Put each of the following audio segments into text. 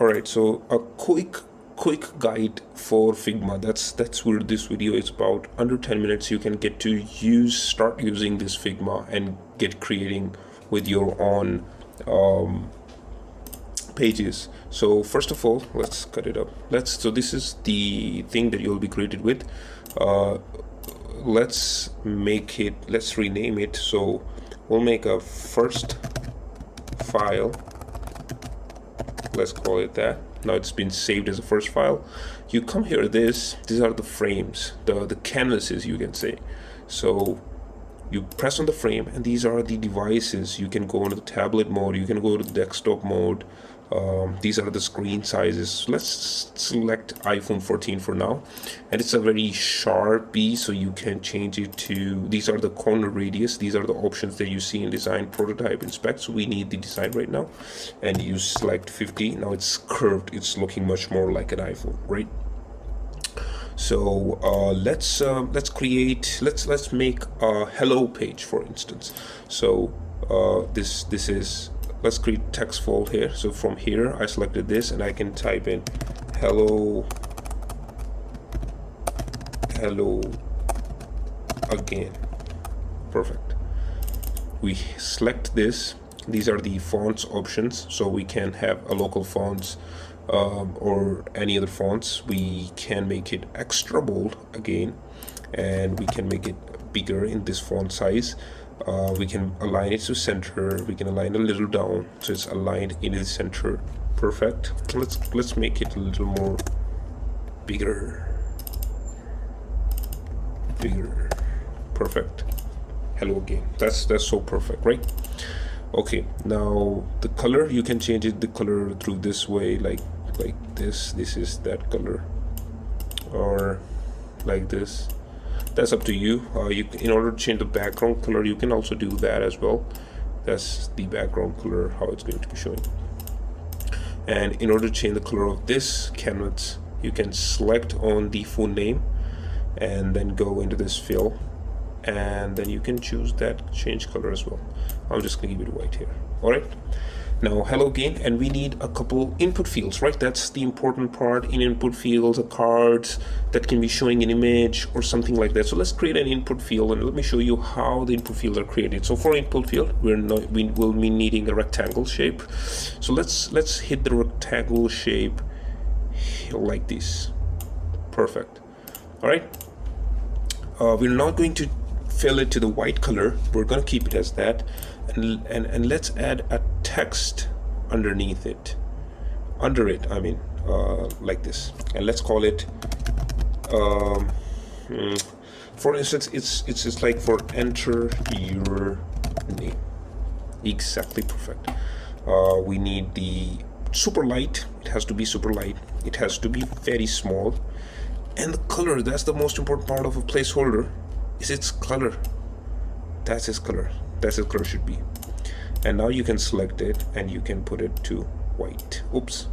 all right so a quick quick guide for figma. That's that's where this video is about. Under 10 minutes you can get to use start using this figma and get creating with your own um, pages. So first of all let's cut it up. Let's so this is the thing that you'll be created with. Uh, let's make it let's rename it. So we'll make a first file let's call it that. Now it's been saved as a first file. You come here this these are the frames the the canvases you can say. So you press on the frame and these are the devices. You can go into the tablet mode you can go to the desktop mode um, these are the screen sizes. Let's select iphone 14 for now. And it's a very sharpie so you can change it to these are the corner radius. These are the options that you see in design prototype inspect so we need the design right now. And you select 50 now it's curved. It's looking much more like an iphone right? So uh, let's uh, let's create let's let's make a hello page for instance. So uh, this this is let's create text fold here. So from here I selected this and I can type in hello hello again. Perfect. We select this. These are the fonts options. So we can have a local fonts um, or any other fonts. We can make it extra bold again and we can make it bigger in this font size uh, we can align it to center. We can align a little down so it's aligned in the center. Perfect. Let's let's make it a little more bigger. Bigger. Perfect. Hello again. That's that's so perfect right? Okay now the color you can change it the color through this way like like this. This is that color. Or like this that's up to you. Uh, you in order to change the background color you can also do that as well. That's the background color how it's going to be showing. And in order to change the color of this canvas you can select on the full name and then go into this fill. And then you can choose that change color as well. I'm just gonna give it white here. All right now hello again and we need a couple input fields right? That's the important part in input fields a cards that can be showing an image or something like that. So let's create an input field and let me show you how the input fields are created. So for input field we're not we will be needing a rectangle shape. So let's let's hit the rectangle shape like this. Perfect. All right. Uh, we're not going to fill it to the white color. We're going to keep it as that. And, and, and let's add a text underneath it. Under it I mean uh, like this. And let's call it um, hmm, for instance it's it's just like for enter your name. Exactly perfect. Uh, we need the super light. It has to be super light. It has to be very small. And the color that's the most important part of a placeholder is its color? That's its color. That's its color should be. And now you can select it and you can put it to white. Oops.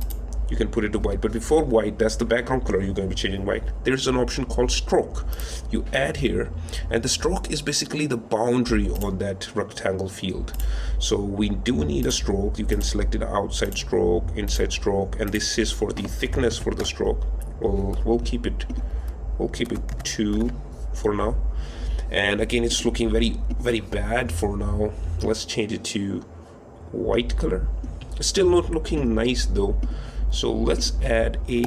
You can put it to white. But before white that's the background color you're going to be changing white. There's an option called stroke. You add here and the stroke is basically the boundary on that rectangle field. So we do need a stroke. You can select it outside stroke inside stroke and this is for the thickness for the stroke. We'll we'll keep it we'll keep it two for now and again it's looking very very bad for now. Let's change it to white color. Still not looking nice though. So let's add a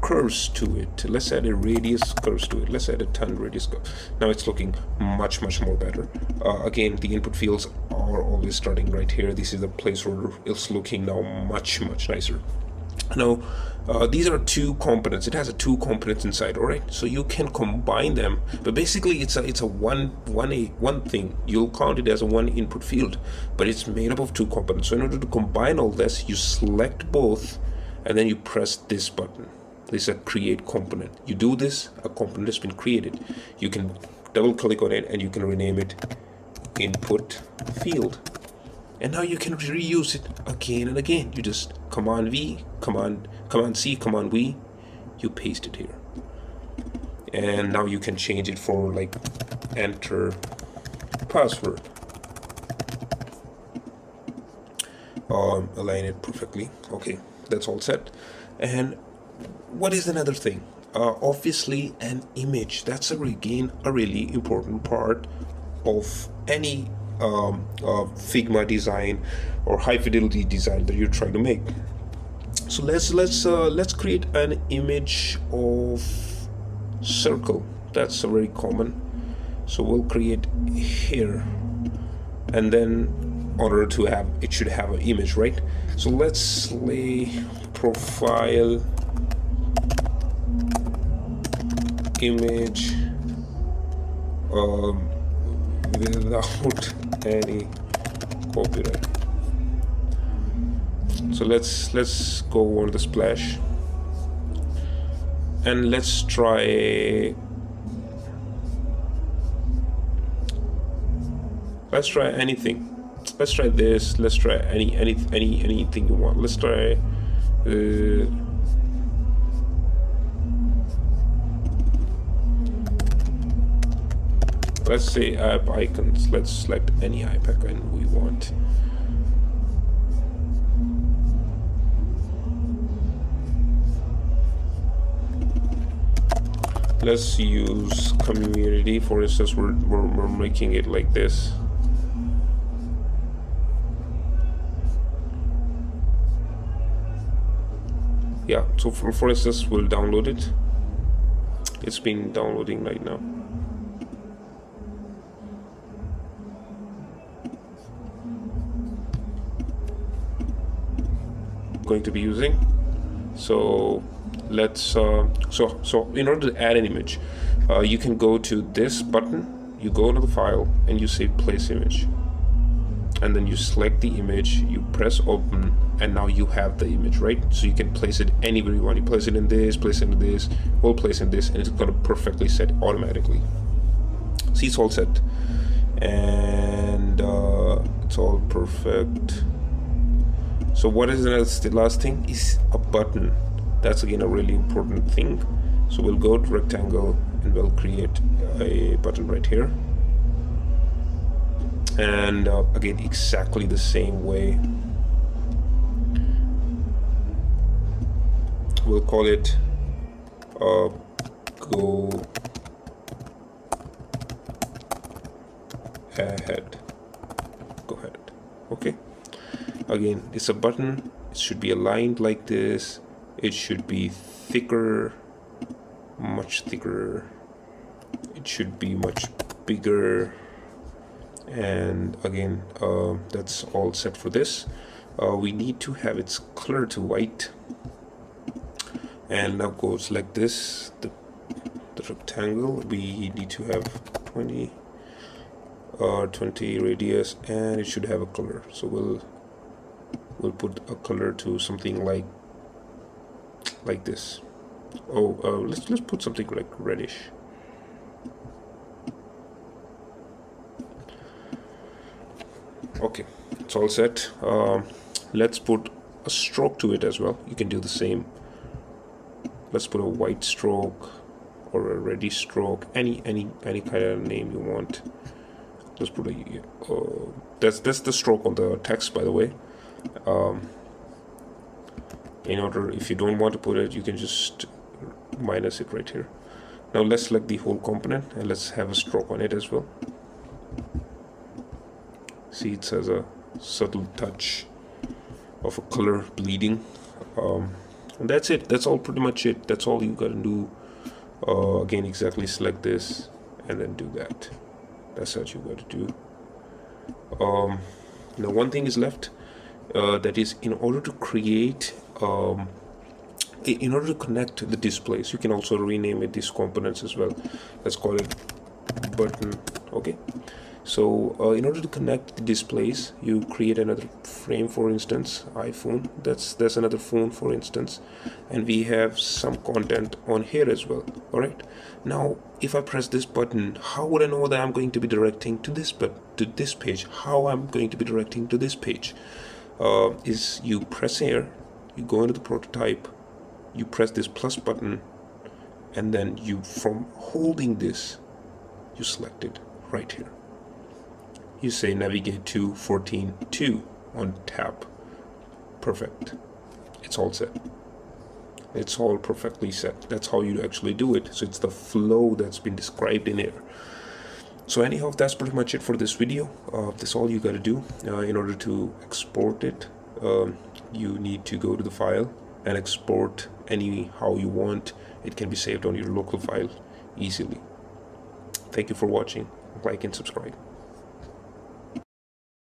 curves to it. Let's add a radius curves to it. Let's add a ton radius curve now it's looking much much more better. Uh, again the input fields are always starting right here. This is the place where it's looking now much much nicer now uh, these are two components. It has a two components inside all right? So you can combine them but basically it's a it's a one one a one thing. You'll count it as a one input field but it's made up of two components. So in order to combine all this you select both and then you press this button. This is a create component. You do this a component has been created. You can double click on it and you can rename it input field and now you can reuse it again and again. You just command V command command C command V. You paste it here. And now you can change it for like enter password. Um, align it perfectly. Okay that's all set. And what is another thing? Uh, obviously an image. That's a again a really important part of any um, uh, figma design or high fidelity design that you're trying to make. So let's let's uh, let's create an image of circle. That's a very common. So we'll create here. And then in order to have it should have an image right? So let's lay profile image um, without any copyright. So let's let's go on the splash. And let's try let's try anything. Let's try this. Let's try any any any anything you want. Let's try uh, let's say app icons. Let's select any app icon we want let's use community for instance we're, we're, we're making it like this. Yeah so for, for instance we'll download it. It's been downloading right now going to be using. So let's uh, so so in order to add an image uh, you can go to this button you go to the file and you say place image. And then you select the image you press open and now you have the image right? So you can place it anywhere you want. You place it in this place it in this we'll place in this and it's going to perfectly set automatically. See it's all set. And uh, it's all perfect so what is the last thing? Is a button. That's again a really important thing. So we'll go to rectangle and we'll create a button right here. And uh, again exactly the same way. We'll call it uh, go ahead. Go ahead. Okay again it's a button. It should be aligned like this. It should be thicker much thicker. It should be much bigger. And again uh, that's all set for this. Uh, we need to have its color to white. And now goes like this. The, the rectangle. We need to have 20 uh, 20 radius. And it should have a color. So we'll we'll put a color to something like like this. Oh uh, let's let's put something like reddish. Okay it's all set. Um, let's put a stroke to it as well. You can do the same. Let's put a white stroke or a reddish stroke any any any kind of name you want. Let's put a uh, that's that's the stroke on the text by the way um, in order if you don't want to put it you can just minus it right here. Now let's select the whole component and let's have a stroke on it as well. See it has a subtle touch of a color bleeding. Um, and that's it. That's all pretty much it. That's all you gotta do. Uh, again exactly select this and then do that. That's what you gotta do. Um, now one thing is left uh, that is in order to create um, in order to connect the displays you can also rename it these components as well. Let's call it button okay? So uh, in order to connect the displays you create another frame for instance iphone. That's that's another phone for instance. And we have some content on here as well all right now if i press this button how would i know that i'm going to be directing to this but to this page? How i'm going to be directing to this page uh, is you press here you go into the prototype you press this plus button and then you from holding this you select it right here. You say navigate to 14.2 on tap. perfect. It's all set. It's all perfectly set. That's how you actually do it. So it's the flow that's been described in here so anyhow that's pretty much it for this video. Uh, that's all you got to do. Uh, in order to export it um, you need to go to the file and export any how you want. It can be saved on your local file easily. Thank you for watching. Like and subscribe